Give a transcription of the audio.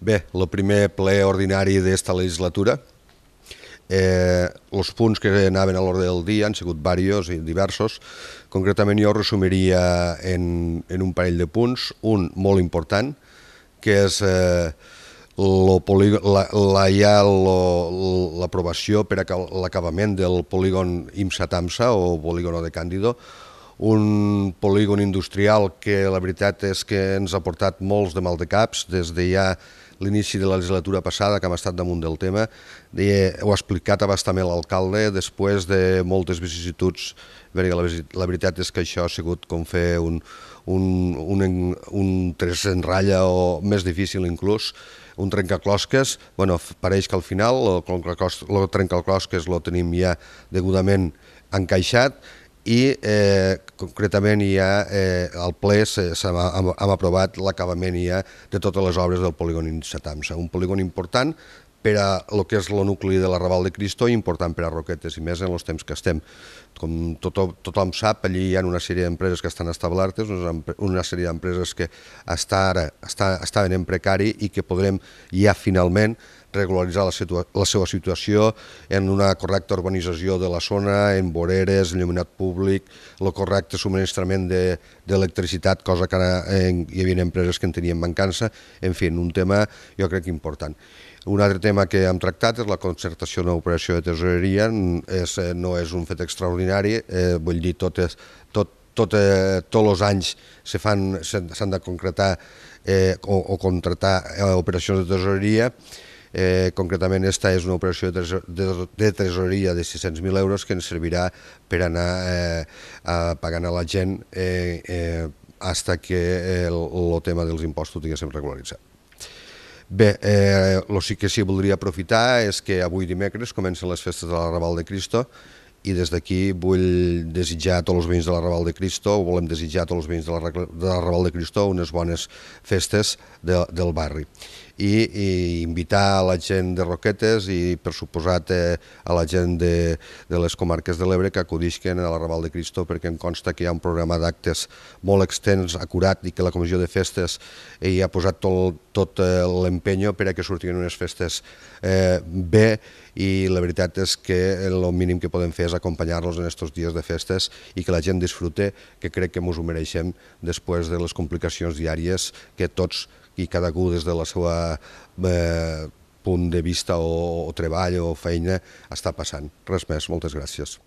Bé, el primer ple ordinari d'esta legislatura. Eh, els punts que anaven a l'ordre del dia han sigut diversos i diversos. Concretament jo resumiria en, en un parell de punts. Un molt important, que és eh, la, la, ja l'aprovació per a l'acabament del polígon IMSA-TAMSA o polígono de Càndido, un polígon industrial que la veritat és que ens ha portat molts de mal de caps des de ja l'inici de la legislatura passada, que hem estat damunt del tema. De, ho ha explicat abastament l'alcalde, després de moltes vicissituds, la, la veritat és que això ha sigut com fer un, un, un, un tres en ratlla o més difícil inclús, un trencaclosques, bueno, pareix que al final el trencaclosques lo tenim ja degudament encaixat i eh, concretament ja eh, al ple hem, hem aprovat l'acabament ja de totes les obres del polígon Insatamsa, un polígon important per a el que és el nucli de la Raval de Cristo i important per a Roquetes i més en els temps que estem. Com tot, tothom sap, allí hi ha una sèrie d'empreses que estan establertes, una sèrie d'empreses que està ara està, estaven en precari i que podrem ja finalment regularitzar la, situa la seva situació en una correcta urbanització de la zona, en voreres, il·luminat públic, el correcte subministrament d'electricitat, de, cosa que ara eh, hi havia empreses que en tenien mancança, en fi, un tema jo crec important. Un altre tema que hem tractat és la concertació d'una operació de tesoreria, és, eh, no és un fet extraordinari, eh, vull dir, tot és, tot, tot, eh, tots els anys s'han de concretar eh, o, o contratar eh, operacions de tesoreria, Eh, concretament, esta és una operació de, de, tresoreria de 600.000 euros que ens servirà per anar eh, a pagant a la gent eh, eh, hasta que el, el tema dels impostos tinguéssim regularitzat. Bé, eh, el sí que sí voldria aprofitar és que avui dimecres comencen les festes de la Raval de Cristo i des d'aquí vull desitjar a tots els veïns de la Raval de Cristo, o volem desitjar a tots els veïns de la, de la Raval de Cristo unes bones festes de, del barri i, i invitar a la gent de Roquetes i per suposat eh, a la gent de, de les comarques de l'Ebre que acudisquen a la Raval de Cristo perquè em consta que hi ha un programa d'actes molt extens, acurat i que la comissió de festes hi ha posat tot, tot eh, l'empenyo per a que surtin unes festes eh, bé i la veritat és que el mínim que podem fer és acompanyar-los en aquests dies de festes i que la gent disfrute, que crec que ens ho mereixem després de les complicacions diàries que tots i cadascú des de la seva eh, punt de vista o, o treball o feina està passant. Res més, moltes gràcies.